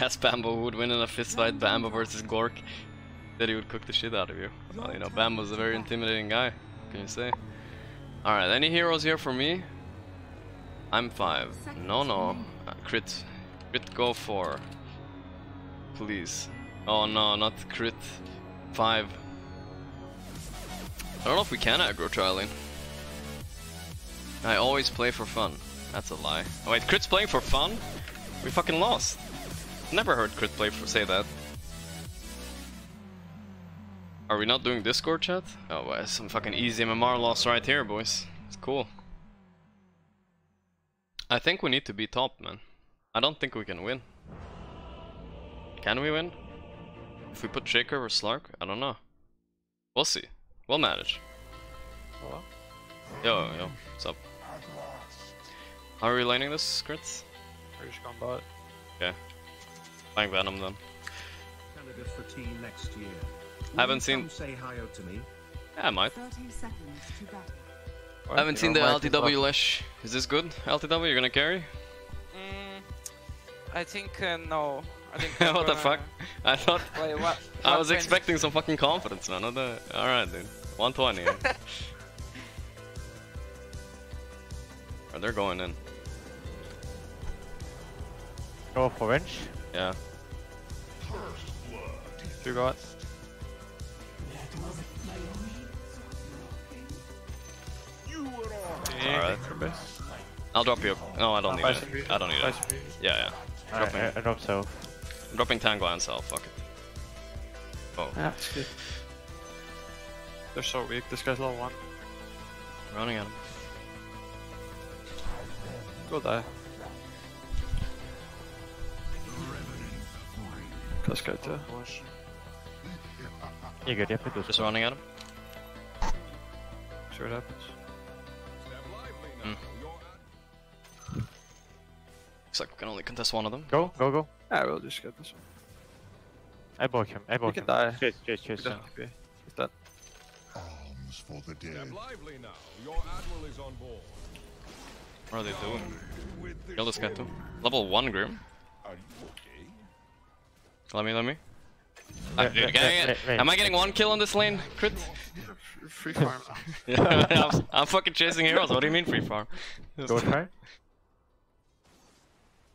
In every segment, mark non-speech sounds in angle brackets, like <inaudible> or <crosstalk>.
asked Bambo would win in a fist fight, Bambo versus Gork. That he would cook the shit out of you. Well, you know, Bambo's a very intimidating guy. Can you say? Alright, any heroes here for me? I'm five. No, no. Uh, crit. Crit go four. Please. Oh no, not crit. Five. I don't know if we can aggro trialing. I always play for fun. That's a lie. Oh wait, Crit's playing for fun? We fucking lost. Never heard Crit play for say that. Are we not doing Discord chat? Oh, well, some fucking easy MMR loss right here, boys. It's cool. I think we need to be top, man. I don't think we can win. Can we win? If we put Shaker or Slark? I don't know. We'll see. We'll manage. Hello? Yo, yo, what's up? How are we laning this, Crits? We're just going bot. Okay. Playing Venom then. Candidate for tea next year. I haven't seen- Say hi to me. Yeah, I might. to. I haven't seen the LTW Lesh. Is this good? LTW, you're gonna carry? Mm, I think uh, no. I think <laughs> what the fuck? I thought... <laughs> Wait, what? I was range? expecting some fucking confidence, man. Not the... Alright, dude. 120. oh, <laughs> they're going in. Go for wrench. Yeah. Two got. Alright. I'll drop you. No, I don't need it. of. I don't need it. Nice of you. Yeah, yeah. I, Dropping, I, I drop so. I'm dropping Tango and Cell, fuck it. Oh, Yeah, it's good. They're so weak. This guy's level 1. running at him. Go die. This guy too. You good, yeah, put this. Just running at him. See what happens. Hmm. Looks like we can only contest one of them. Go, go, go. Yeah, we'll just get this one. I broke him, I You broke can him. die. Chase, chase, chase. don't have to be. He's dead. Arms for the dead. lively now. Your admiral is on board. What are they doing? With this Kill this guy too. Level 1 Grim. Are you okay? Let me, let me. Wait, I- wait, I wait, get- wait, wait. am I getting one kill on this lane? Crit? Free farm. <laughs> I'm, I'm fucking chasing heroes. What do you mean free farm? Go try.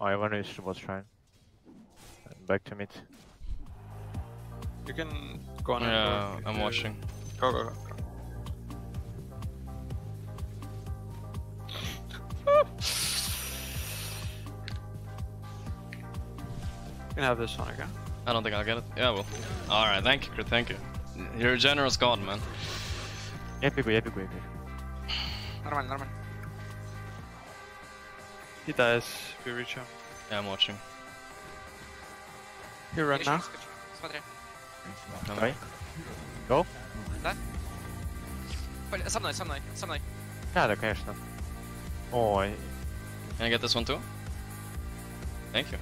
Oh, I wonder if was trying. Back to mid. You can go on Yeah, and go. I'm watching. Go, go, go. go. <laughs> You can have this one again. I don't think I'll get it. Yeah, well. Alright, thank you, Crit, thank you. You're a generous god, man. Epic way, epic way, epic. Normal, normal. He dies if you reach him. Yeah, I'm watching. You run now. Скачу, Смотри. Давай. Go. Пол- Со мной, со мной, со мной. Надо, конечно. Ой, Can I get this one too? Thank you.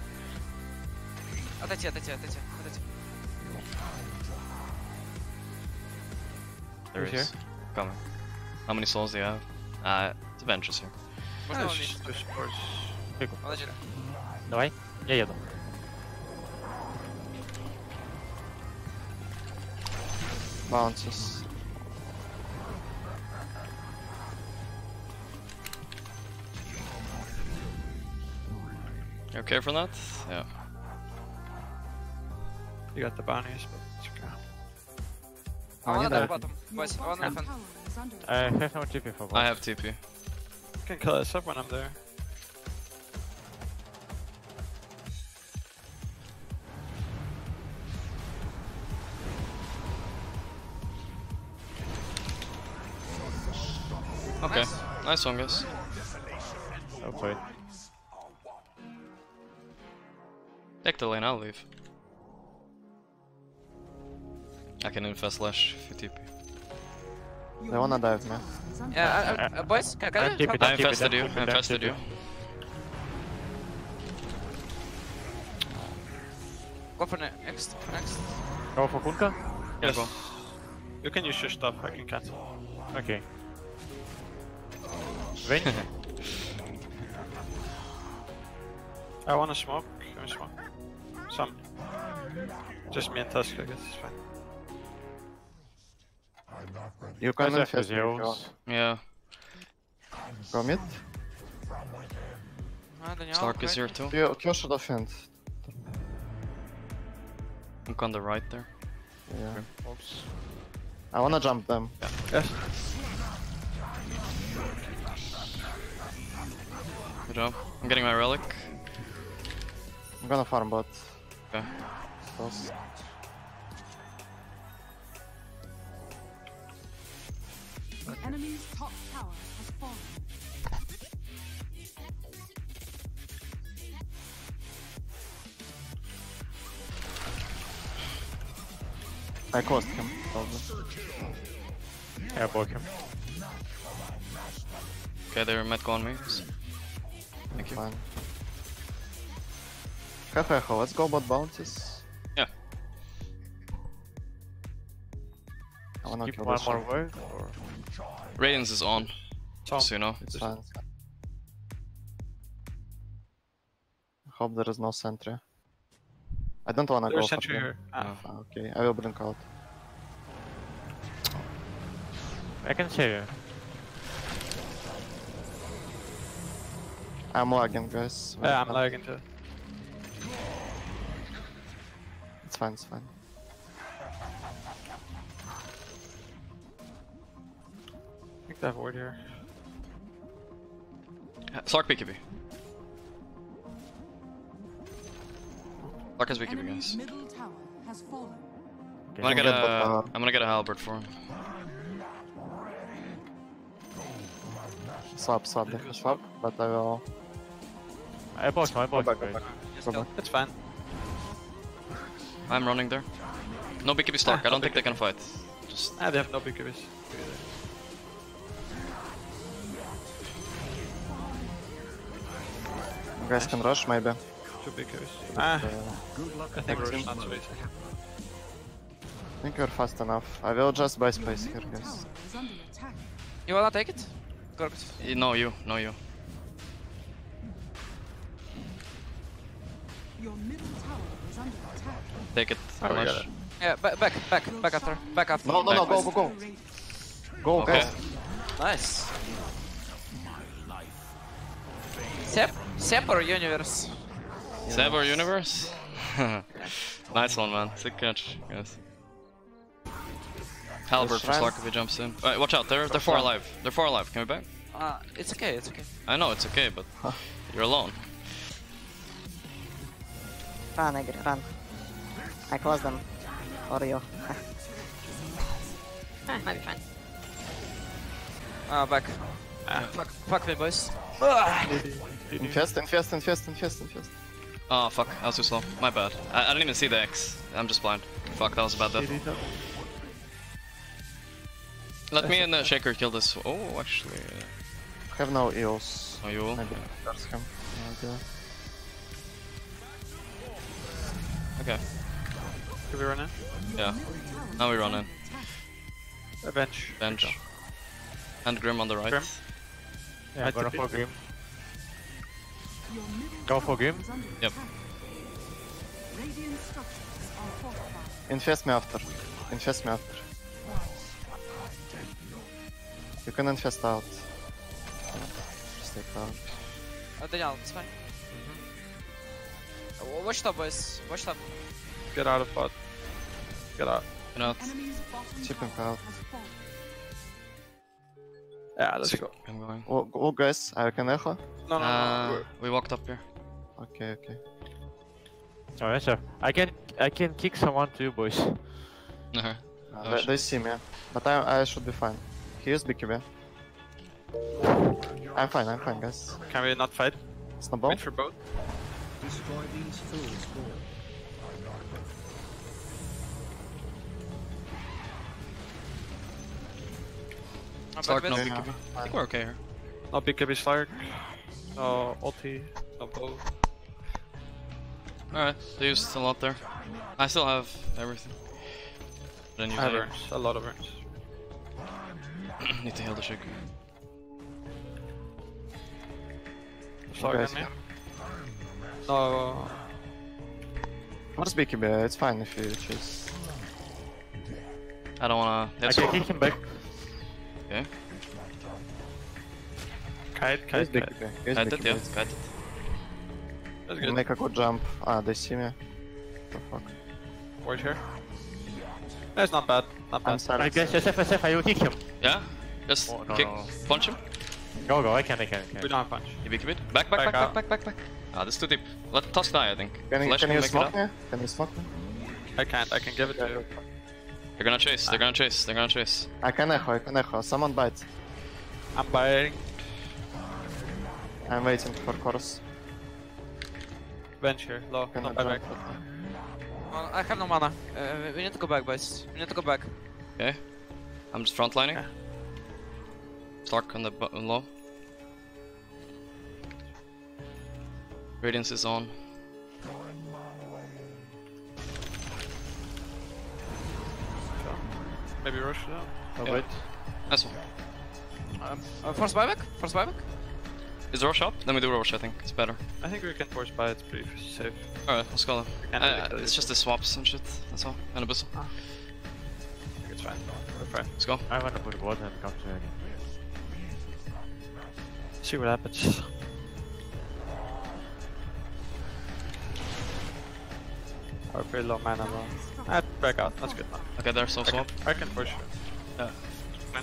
Отойти, отойти, отойти, отойти. There Who's is. Coming. How many souls do you have? Uh, it's Ventress here. Можно его Just, убить? just force. Молодец. давай. Я еду. Bounces. You okay for that? Yeah. You got the bounties, but it's okay. Oh, I wanna bottom, boys. I wanna defend. I have no TP for both. I have TP. You can kill us up when I'm there. Okay, nice, nice one, guys. Well played. Take the lane, I'll leave. I can infest Lesh if you TP. They wanna dive me. is under Yeah, uh, uh, boys, can, can I'm keep it, I I'm keep it, infested you, I infested you. Go for ne- next, for next. Go for Kunkka? Yeah, go. You can use your stuff, I can cancel. Okay. Range? <laughs> I wanna smoke. Can we smoke? Some. Just me and Tusk, I guess it's fine. You can Guys have infest me if zeros. Yeah, Go mid. Daniel, Slark is okay. here too. Q, Q should have hint. Look on the right there. Yeah. Oops. I wanna jump them. Yes. Good job. I'm getting my relic. I'm gonna farm bot. Okay. Close. The enemy's top tower has fallen. I caused him. Probably. Yeah, block him. Okay, they're met go on me. Thank you. Fine. Have echo. Let's go bot bounties. Yeah. I wanna Keep kill one this more wave. Or... Radiance is on, Tom. so you know. It's fine. Hope there is no sentry. I don't wanna There's go sentry for here. Ah, Ah, Okay, I will blink out. I can save you. I'm lagging, guys. yeah, I'm lagging too. It's fine, it's fine. I think they have ward here. Slark BKB. Slark has BKB, guys. middle tower has fallen. I'm gonna get get a. what, uh, I'm gonna get a halberd for him. Swap, swap, definitely swap, but I will I blocked him, I go blocked back, go back. Go back. It's fine. I'm running there. No BKB Slark. Ah, I don't no think they can fight. Just Ah, they have no BKBs. Guys can rush, maybe. Two BKBs. Ah, Uh, I think we're team. not so easy. I think you're fast enough. I will just buy space here, guys. is under attack. You wanna take it? Gorgut. Eh, no you, no you. Your middle tower is under attack. Take it. Oh, we got it. Yeah, back, back, back, back after, back after. No, no, no, go, go, go. Go, Okay. guys. Nice. Sep, Sep or Universe? Saber Universe. <laughs> nice one, man. Sick catch, guys. Halberd for Shrine. Slark if he jumps in. Alright, watch out. They're they're four alive. They're four alive. Can we back? Uh, it's okay, it's okay. I know it's okay, but you're alone. Run, Egg, run. I close them. Or you. <laughs> ah, might be fine. Ah, back. Ah. Fuck, fuck me, boys. Ah. Infest, infest, infest, infest, infest. Oh fuck, I was too slow. My bad. I, I didn't even see the X. I'm just blind. Fuck, that was a bad death. Let me and the Shaker kill this. Oh, actually. uh, Have no EOS. Oh, you will? Maybe there's him. Okay. Can we run in? Yeah. Now we run in. Avenge. Venge. And Grim on the right. Grim. Yeah, I go took for it. Grim. Go for tower Grim. is Yep. attack. Radiant structures are fortified. Infest me after. Infest me after. You can infest out. Just take out. Uh, Daniel, it's fine. Uh, Watch top, boys. Watch top. Get out of bot. Get out. You know, Enemy's Chip him out. Has fallen. Yeah, let's go. I'm going. Oh, oh guys, I can echo. No, no, no. Uh, we're- we walked up here. Okay, okay. Alright, yes, sir. I can I can kick someone too, boys. <laughs> Uh-huh. Uh, Oh, they, they see me, but I, I should be fine. He is BKB. I'm fine, I'm fine, guys. Can we not fight? Snowball? Wait for both? Destroy these fools all. I'm Stark, back no mid. Yeah, BKB. I think we're okay here. No BKB Slark. No ulti. No bow. Alright, they used a lot there. I still have everything. I have urns. A lot of urns. need to heal the shaker. Slark guys, on me. No. What's BKB? It's fine if you choose. I don't wanna. I That's can kick him back. Okay. Kite, Use kite, kite. BKB. Use it, yeah, got it. That's You good. Make a good jump. Ah, they see me. The fuck. Ward here. That's not bad. Not I'm bad. I guess SF, SF, I will kick him. Yeah? Just Oh, no, kick, no. punch him. Go, go, I can, I can, I We don't have punch. You BKB it. Back, back, Back back, back, back, back, back. Ah, this is too deep. Let Tusk die, I think. Can you, Flash can will you make it smoke up. me? Can you smoke me? I can't. I can give it to you. They're gonna chase, they're gonna chase, they're gonna chase. I can echo, I can echo. Someone bites. I'm biting. I'm waiting for chorus. Venge here. Low. Can No I buyback. Uh, I have no mana. Uh, we need to go back, boys. We need to go back. Okay. I'm just frontlining. Okay. Slark on the bu- on low. Radiance is on. Maybe rush it out. Oh, Yeah. wait. Nice one. Uh, force buyback? Force buyback? Is the rush up? Then we do rush, I think. It's better. I think we can force buy. It's pretty safe. Alright, let's go then. Uh, really it's kill just the swaps and shit. That's all. And a boost. I think it's fine. We're fine. Let's go. I wanna put water and come to you again. See what happens. We're pretty low mana though. Ah, back out. That's good. enough. Okay, there's no I can. I can push.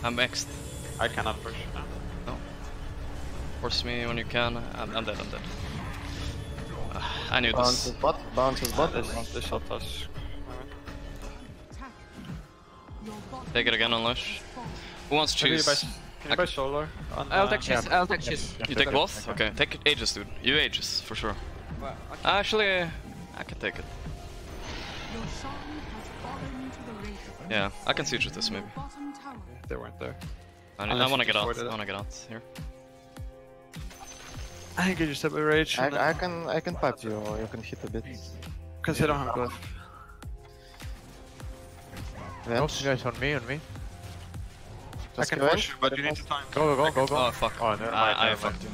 I'm next. I cannot push. Force me when you can. I'm, I'm dead, I'm dead. Ah, I knew Bounce this. his bot. Bounce his bot. This, this shot us. Attack. Your Take it again on Lush. Who wants to Maybe you choose? buy, can you buy solar? On, I'll uh, take cheese. I'll take cheese. You take both? Okay, take Aegis, dude. You Aegis, for sure. Well, okay. Actually, I can take it. Yeah, I can siege with this maybe. They weren't there. I, I Unless wanna get out. I wanna get out here. I think you just have a rage. I, I can I can pipe you or you can hit a bit. Because they don't have glyph. Go, Venge. guys on me, on me. I can go push but you need to time. Go, go, go, go, go. Oh fuck. Oh, never mind, I, I never fucked you.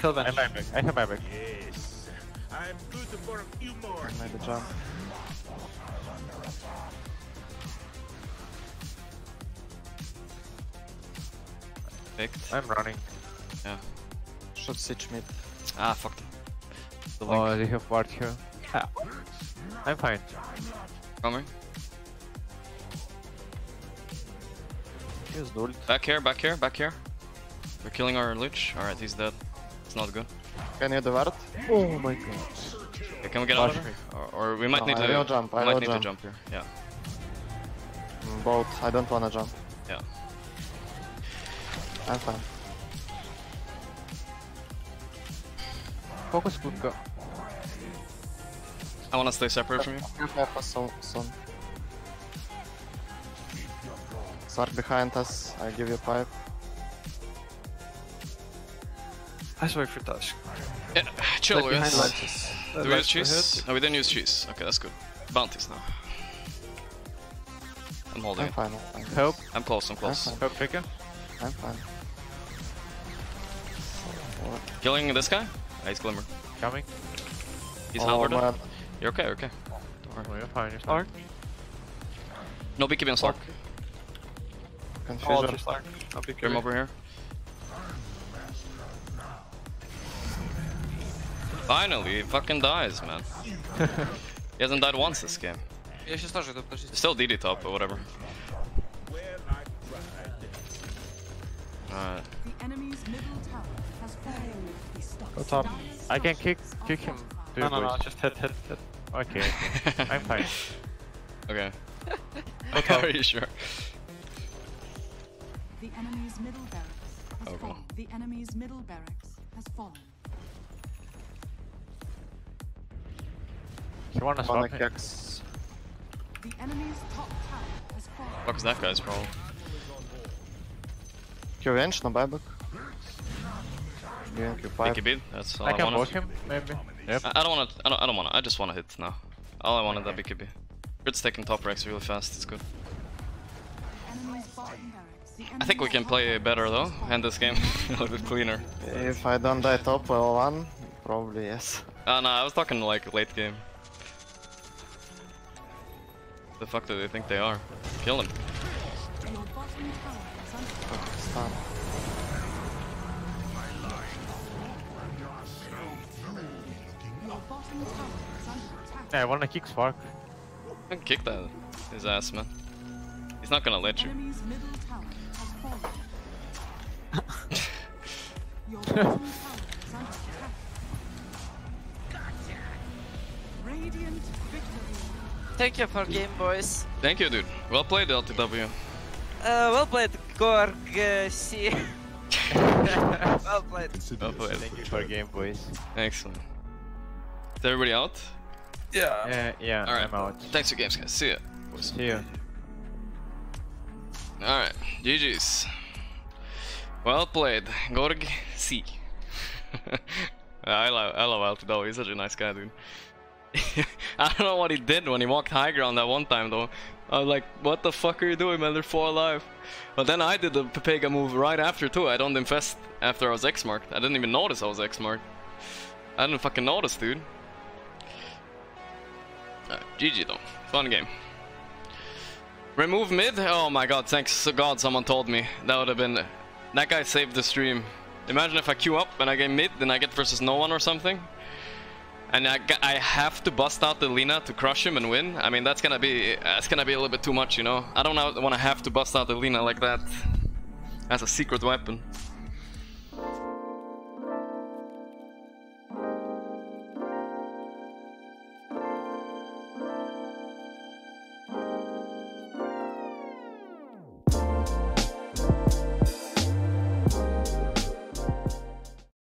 Kill I Venge. have my back, I have my back. Yes. I'm good for a few more. I made a jump. Picked. I'm running. Yeah. Should siege mid. Ah, fuck. The Oh, link. they have ward here. Yeah. I'm fine. Coming. Use ult. Back here, back here, back here. We're killing our Lich. Alright, he's dead. It's not good. Can you divert? Oh my god. Okay, can we get out of here? Or, or we might No, need I to. jump, I we might need jump. to jump here. Yeah. Both. I don't wanna jump. Yeah. I'm fine. Focus good, go. I wanna stay separate from you. You have us so soon. Slark behind us. I give you pipe. Let's wait for Tusk. Yeah, chill, Like behind guys. Do we use cheese? No, we didn't use cheese. Okay, that's good. Bounties now. I'm holding I'm it. fine. I'm fine. Help, I'm close, I'm close. fine. help trigger. I'm fine. Killing this guy? Ah, he's Glimmer. Coming. He's oh, halberded. man. You're okay, you're okay. Oh, you're fine, you're fine. Stark? No BKB on Stark. Oh, Confusion. just Stark. I'll be Get him over here. Finally, he fucking dies, man. <laughs> he hasn't died once this game. Я сейчас тоже иду, подождите. He's still DD top, but whatever. Alright. Go top. I can kick, kick him. to No, you no, no, boys. just hit, hit, hit. Okay, okay. <laughs> I'm fine. Okay. top. Are you sure? The enemy's middle barracks has Oh, fallen. The enemy's middle barracks has fallen. You wanna Wanna me? kicks. The enemy's top tower has fallen. Fuck is that guy's problem? Q range, no buyback. Giving you pipe. That's all I I, can wanted. him, maybe. Yep. I, I don't wanna, I don't, I don't wanna, I just wanna hit now. All I wanted that BKB. Grid's taking top ranks really fast, it's good. Enemy's bottom barracks. The I think we can play better though, fallen. and this game <laughs> a little bit cleaner. If I don't die top level 1, probably yes. Uh, no, I was talking like late game. The fuck do they think they are? Kill him. Yeah, I wanna kick Spark. I can kick that his ass, man. He's not gonna let you. Enemy's middle tower has fallen. Your bottom tower is under attack. Radiant victory. Thank you for game, boys. Thank you, dude. Well played, LTW. Uh, well played, Gorg. Uh, see. <laughs> well played. Well played. Thank you for game, boys. Excellent. Is everybody out? Yeah. Eh, yeah, yeah, Alright. I'm out. Thanks for games, guys. See ya. See you. Alright, GG's. Well played. Gorg C. <laughs> I love I love LTW, he's such a nice guy, dude. <laughs> I don't know what he did when he walked high ground that one time though. I was like, what the fuck are you doing, man? They're four alive. But then I did the Pepega move right after too. I don't infest after I was X marked. I didn't even notice I was X marked. I didn't fucking notice, dude. GG though. Fun game. Remove mid? Oh my god, thanks to god someone told me. That would have been... That guy saved the stream. Imagine if I queue up and I get mid, then I get versus no one or something. And I, I have to bust out the Lina to crush him and win. I mean, that's gonna be... That's gonna be a little bit too much, you know? I don't want to have to bust out the Lina like that. As a secret weapon.